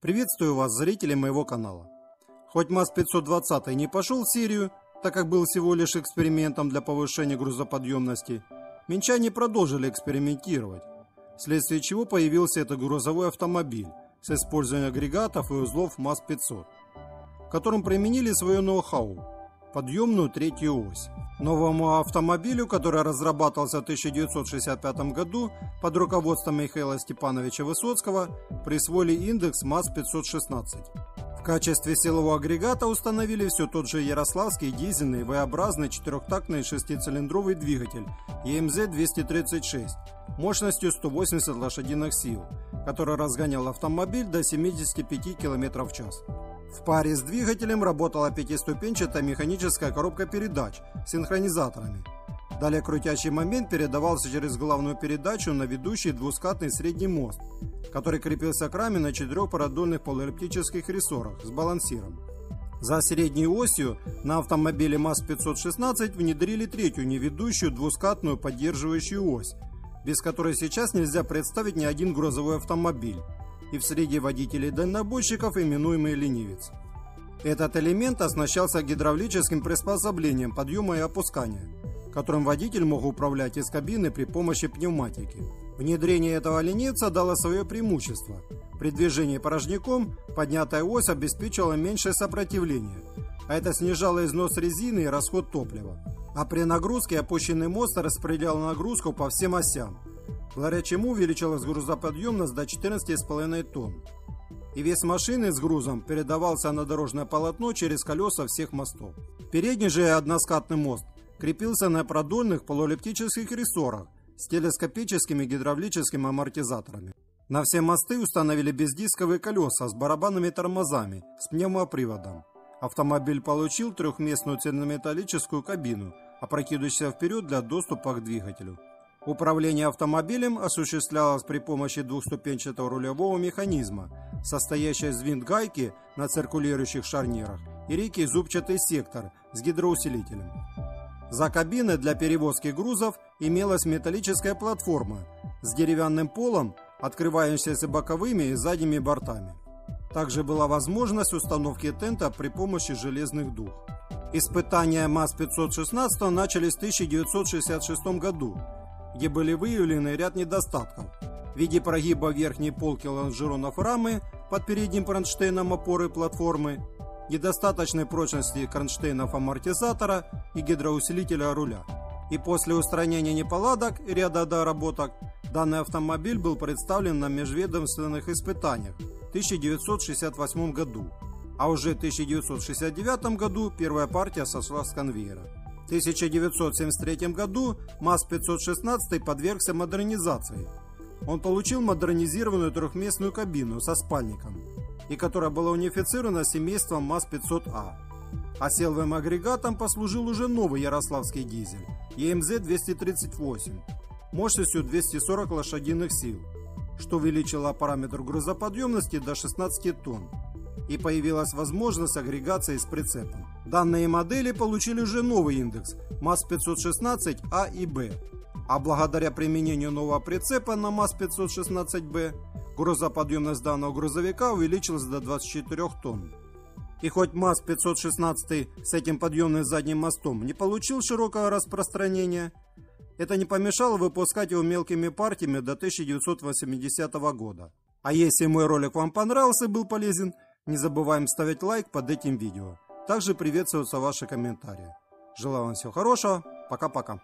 Приветствую вас, зрители моего канала. Хоть МАЗ-520 не пошел в серию, так как был всего лишь экспериментом для повышения грузоподъемности, минчане продолжили экспериментировать, вследствие чего появился этот грузовой автомобиль с использованием агрегатов и узлов МАЗ-500, в котором применили свое ноу-хау – подъемную третью ось. Новому автомобилю, который разрабатывался в 1965 году под руководством Михаила Степановича Высоцкого, присвоили индекс МАЗ-516. В качестве силового агрегата установили все тот же ярославский дизельный V-образный четырехтактный шестицилиндровый двигатель EMZ-236 мощностью 180 лошадиных сил, который разгонял автомобиль до 75 км в час. В паре с двигателем работала пятиступенчатая механическая коробка передач с синхронизаторами. Далее крутящий момент передавался через главную передачу на ведущий двускатный средний мост, который крепился к раме на четырех парадольных полуэллиптических рессорах с балансиром. За средней осью на автомобиле МАЗ-516 внедрили третью неведущую двускатную поддерживающую ось, без которой сейчас нельзя представить ни один грузовой автомобиль и в среде водителей-дальнобойщиков именуемый ленивец. Этот элемент оснащался гидравлическим приспособлением подъема и опускания, которым водитель мог управлять из кабины при помощи пневматики. Внедрение этого ленивца дало свое преимущество. При движении порожняком поднятая ось обеспечивала меньшее сопротивление, а это снижало износ резины и расход топлива. А при нагрузке опущенный мост распределял нагрузку по всем осям, благодаря чему увеличилась грузоподъемность до 14,5 тонн. И вес машины с грузом передавался на дорожное полотно через колеса всех мостов. Передний же односкатный мост крепился на продольных полуэллиптических рессорах с телескопическими гидравлическими амортизаторами. На все мосты установили бездисковые колеса с барабанными тормозами с пневмоприводом. Автомобиль получил трехместную цельнометаллическую кабину, опрокидывающуюся вперед для доступа к двигателю. Управление автомобилем осуществлялось при помощи двухступенчатого рулевого механизма, состоящего из винт-гайки на циркулирующих шарнирах и реки зубчатый сектор с гидроусилителем. За кабиной для перевозки грузов имелась металлическая платформа с деревянным полом, открывающимся боковыми и задними бортами. Также была возможность установки тента при помощи железных дух. Испытания МАЗ-516 начались в 1966 году где были выявлены ряд недостатков в виде прогиба верхней полки лонжеронов рамы под передним кронштейном опоры платформы, недостаточной прочности кронштейнов амортизатора и гидроусилителя руля. И после устранения неполадок и ряда доработок данный автомобиль был представлен на межведомственных испытаниях в 1968 году, а уже в 1969 году первая партия сошла с конвейера. 1973 году МАЗ-516 подвергся модернизации. Он получил модернизированную трехместную кабину со спальником, и которая была унифицирована семейством МАЗ-500А. А силовым агрегатом послужил уже новый ярославский дизель ЕМЗ-238 мощностью 240 лошадиных сил, что увеличило параметр грузоподъемности до 16 тонн и появилась возможность агрегации с прицепом. Данные модели получили уже новый индекс МАЗ-516А и Б, а благодаря применению нового прицепа на МАЗ-516Б грузоподъемность данного грузовика увеличилась до 24 тонн. И хоть МАЗ-516 с этим подъемным задним мостом не получил широкого распространения, это не помешало выпускать его мелкими партиями до 1980 года. А если мой ролик вам понравился и был полезен – не забываем ставить лайк под этим видео. Также приветствуются ваши комментарии. Желаю вам всего хорошего. Пока-пока.